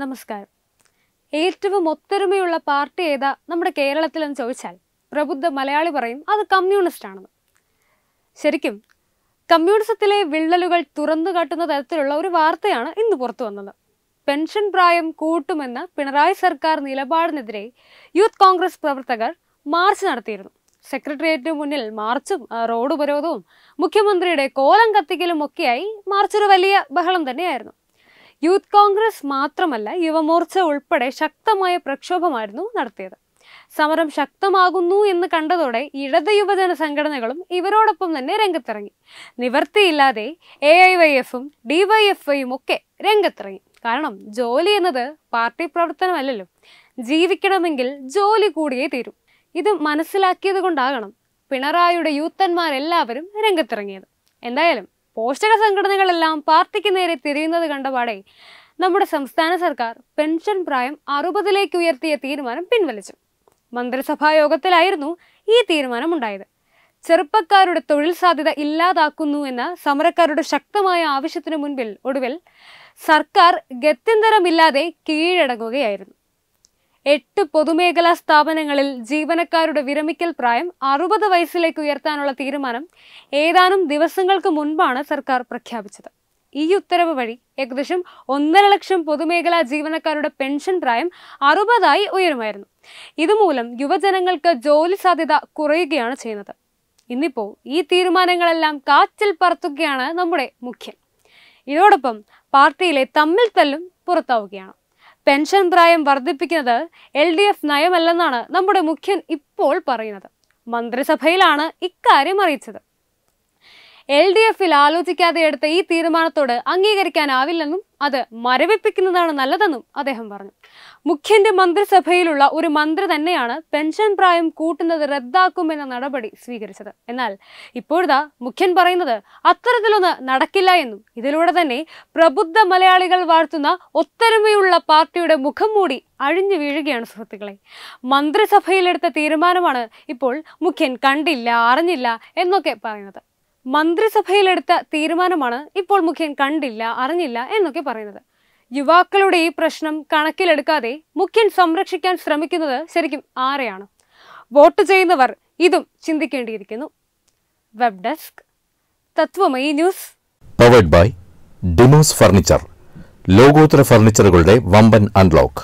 നമസ്കാരം. ഏറ്റവും ഒത്തൊരുമയുള്ള പാർട്ടി ഏതാ നമ്മുടെ കേരളത്തിലെന്ന് ചോദിച്ചാൽ പ്രബുദ്ധ മലയാളി പറയും അത് കമ്മ്യൂണിസ്റ്റ് ആണെന്ന് ശരിക്കും കമ്മ്യൂണിസത്തിലെ വിള്ളലുകൾ തുറന്നു കാട്ടുന്ന തരത്തിലുള്ള ഒരു വാർത്തയാണ് ഇന്ന് പുറത്തു വന്നത്. പെൻഷൻ പ്രായം കൂട്ടുമെന്ന പിണറായി സർക്കാർ നിലപാടിനെതിരെ യൂത്ത് കോൺഗ്രസ് പ്രവർത്തകർ മാർച്ച് നടത്തിയിരുന്നു. സെക്രട്ടേറിയറ്റിന് മുന്നിൽ മാർച്ചും റോഡ് ഉപരോധവും മുഖ്യമന്ത്രിയുടെ കോലം കത്തിക്കലും ഒക്കെയായി മാർച്ചൊരു വലിയ ബഹളം തന്നെയായിരുന്നു. യൂത്ത് കോൺഗ്രസ് മാത്രമല്ല യുവമോർച്ച ഉൾപ്പെടെ ശക്തമായ പ്രക്ഷോഭമായിരുന്നു നടത്തിയത്. സമരം ശക്തമാകുന്നു എന്ന് കണ്ടതോടെ ഇടത് യുവജന സംഘടനകളും ഇവരോടൊപ്പം തന്നെ രംഗത്തിറങ്ങി. നിവർത്തിയില്ലാതെ എ ഐ വൈ എഫും ഡിവൈഎഫ്ഐയും ഒക്കെ രംഗത്തിറങ്ങി. കാരണം ജോലി എന്നത് പാർട്ടി പ്രവർത്തനമല്ലല്ലോ. ജീവിക്കണമെങ്കിൽ ജോലി കൂടിയേ തീരൂ. ഇത് മനസ്സിലാക്കിയത് കൊണ്ടാകണം പിണറായിയുടെ യൂത്തന്മാരെല്ലാവരും രംഗത്തിറങ്ങിയത്. എന്തായാലും പോഷക സംഘടനകളെല്ലാം പാർട്ടിക്ക് നേരെ തിരിയുന്നത് കണ്ടപാടെ നമ്മുടെ സംസ്ഥാന സർക്കാർ പെൻഷൻ പ്രായം അറുപതിലേക്ക് ഉയർത്തിയ തീരുമാനം പിൻവലിച്ചു. മന്ത്രിസഭാ യോഗത്തിലായിരുന്നു ഈ തീരുമാനം ഉണ്ടായത് ചെറുപ്പക്കാരുടെ തൊഴിൽ സാധ്യത ഇല്ലാതാക്കുന്നു എന്ന സമരക്കാരുടെ ശക്തമായ ആവശ്യത്തിനു മുൻപിൽ ഒടുവിൽ സർക്കാർ ഗത്യന്തരമില്ലാതെ കീഴടങ്ങുകയായിരുന്നു. എട്ട് പൊതുമേഖലാ സ്ഥാപനങ്ങളിൽ ജീവനക്കാരുടെ വിരമിക്കൽ പ്രായം അറുപത് വയസ്സിലേക്ക് ഉയർത്താനുള്ള തീരുമാനം ഏതാനും ദിവസങ്ങൾക്ക് മുൻപാണ് സർക്കാർ പ്രഖ്യാപിച്ചത്. ഈ ഉത്തരവ് വഴി ഏകദേശം ഒന്നര ലക്ഷം പൊതുമേഖലാ ജീവനക്കാരുടെ പെൻഷൻ പ്രായം അറുപതായി ഉയരുമായിരുന്നു. ഇതുമൂലം യുവജനങ്ങൾക്ക് ജോലി സാധ്യത കുറയുകയാണ് ചെയ്യുന്നത്. ഇന്നിപ്പോൾ ഈ തീരുമാനങ്ങളെല്ലാം കാറ്റിൽ പറത്തുകയാണ് നമ്മുടെ മുഖ്യൻ. ഇതോടൊപ്പം പാർട്ടിയിലെ തമ്മിൽ തല്ലും പുറത്താവുകയാണ്. പെൻഷൻ പ്രായം വർദ്ധിപ്പിക്കുന്നത് എൽ ഡി എഫ് നയമല്ലെന്നാണ് നമ്മുടെ മുഖ്യൻ ഇപ്പോൾ പറയുന്നത്. മന്ത്രിസഭയിലാണ് ഇക്കാര്യം അറിയിച്ചത്. എൽ ഡി എഫിൽ ആലോചിക്കാതെ എടുത്ത ഈ തീരുമാനത്തോട് അംഗീകരിക്കാനാവില്ലെന്നും അത് മരവിപ്പിക്കുന്നതാണ് നല്ലതെന്നും അദ്ദേഹം പറഞ്ഞു. മുഖ്യന്റെ മന്ത്രിസഭയിലുള്ള ഒരു മന്ത്രി തന്നെയാണ് പെൻഷൻ പ്രായം കൂട്ടുന്നത് റദ്ദാക്കുമെന്ന നടപടി സ്വീകരിച്ചത്. എന്നാൽ ഇപ്പോഴതാ മുഖ്യൻ പറയുന്നത് അത്തരത്തിലൊന്ന് നടക്കില്ല എന്നും ഇതിലൂടെ തന്നെ പ്രബുദ്ധ മലയാളികൾ വാഴ്ത്തുന്ന ഒത്തൊരുമയുള്ള പാർട്ടിയുടെ മുഖം മൂടി അഴിഞ്ഞു വീഴുകയാണ് സുഹൃത്തുക്കളെ. മന്ത്രിസഭയിലെടുത്ത തീരുമാനമാണ് ഇപ്പോൾ മുഖ്യൻ കണ്ടില്ല അറിഞ്ഞില്ല എന്നൊക്കെ പറയുന്നത്. മന്ത്രിസഭയിലെടുത്ത തീരുമാനമാണ് ഇപ്പോൾ മുഖ്യൻ കണ്ടില്ല അറിഞ്ഞില്ല എന്നൊക്കെ പറയുന്നത്. യുവാക്കളുടെ ഈ പ്രശ്നം കണക്കിലെടുക്കാതെ മുഖ്യൻ സംരക്ഷിക്കാൻ ശ്രമിക്കുന്നത് ശരിക്കും ആരെയാണ്? വോട്ട് ചെയ്യുന്നവർ ഇതും ചിന്തിക്കേണ്ടിയിരിക്കുന്നു. Web desk Tatwamayi news. Powered by Demos furniture ലോകോത്തര ഫർണിച്ചറുകളുടെ വമ്പൻ അൺലോക്ക്